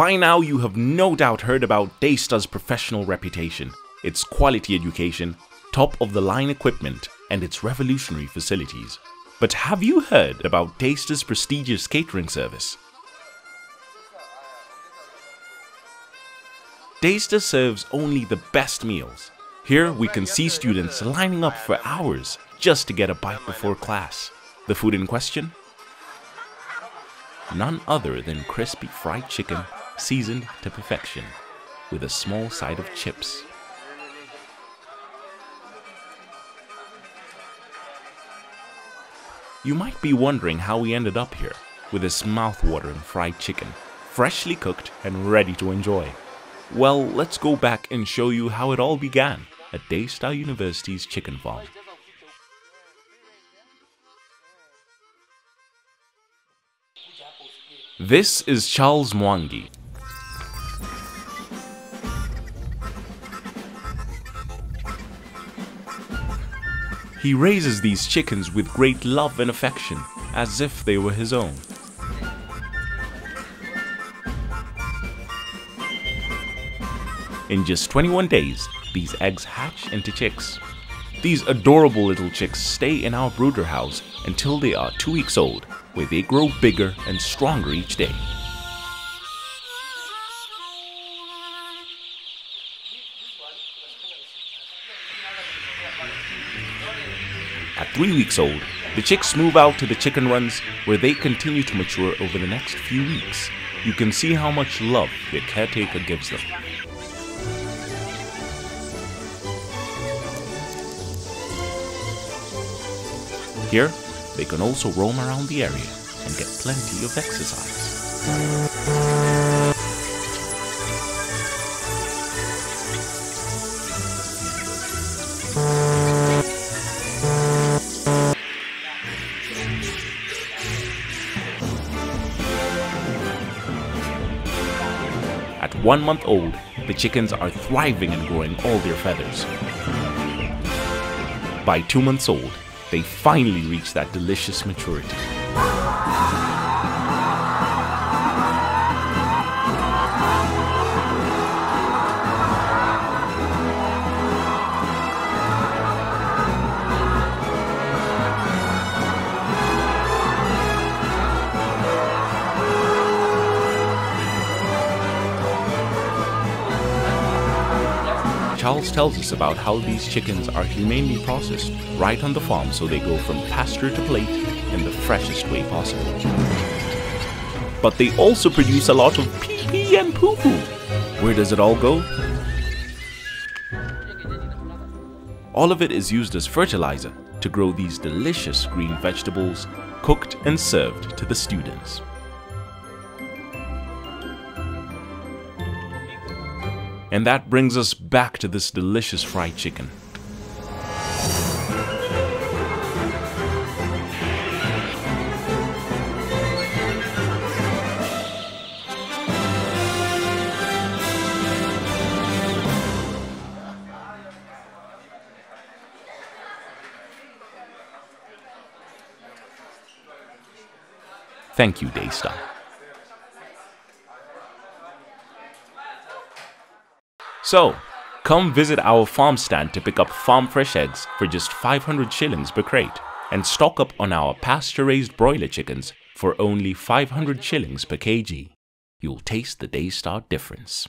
By now, you have no doubt heard about Daystar's professional reputation, its quality education, top of the line equipment, and its revolutionary facilities. But have you heard about Daystar's prestigious catering service? Daystar serves only the best meals. Here we can see students lining up for hours just to get a bite before class. The food in question? None other than crispy fried chicken seasoned to perfection with a small side of chips. You might be wondering how we ended up here with this mouth-watering fried chicken, freshly cooked and ready to enjoy. Well, let's go back and show you how it all began at Daystar University's chicken farm. This is Charles Mwangi, He raises these chickens with great love and affection, as if they were his own. In just 21 days, these eggs hatch into chicks. These adorable little chicks stay in our brooder house until they are 2 weeks old, where they grow bigger and stronger each day. At three weeks old, the chicks move out to the chicken runs where they continue to mature over the next few weeks. You can see how much love their caretaker gives them. Here, they can also roam around the area and get plenty of exercise. At one month old, the chickens are thriving and growing all their feathers. By two months old, they finally reach that delicious maturity. Charles tells us about how these chickens are humanely processed right on the farm so they go from pasture to plate in the freshest way possible. But they also produce a lot of pee pee and poo poo. Where does it all go? All of it is used as fertilizer to grow these delicious green vegetables cooked and served to the students. And that brings us back to this delicious fried chicken. Thank you, Daystar. So, come visit our farm stand to pick up farm fresh eggs for just 500 shillings per crate and stock up on our pasture-raised broiler chickens for only 500 shillings per kg. You'll taste the Daystar difference.